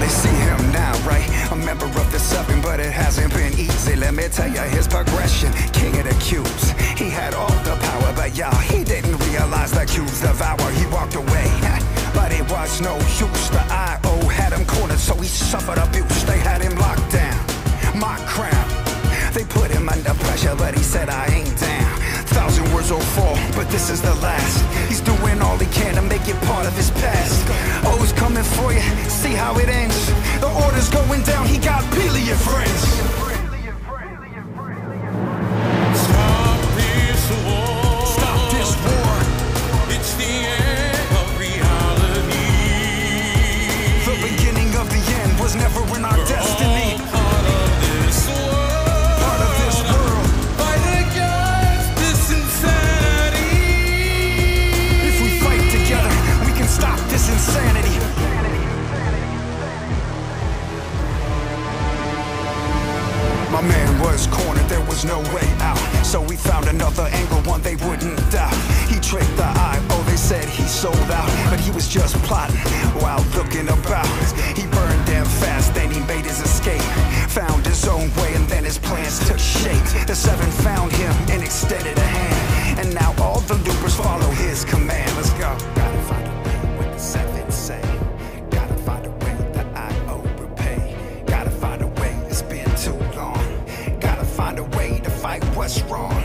they see him now, right? A member of the seven, but it hasn't been easy. Let me tell you his progression. King of the cubes. He had all the power, but y'all, he didn't realize the cubes devour. He walked away, but it was no use. The IO had him cornered, so he suffered abuse. They had him locked down. My crown. They put him under pressure, but he said, I ain't down. Thousand words will fall, but this is the last. He's doing all he can to make it part of his past. Coming for you, see how it ends. The order's going down, he got billion friends. My man was cornered, there was no way out. So we found another angle, one they wouldn't doubt. like what's wrong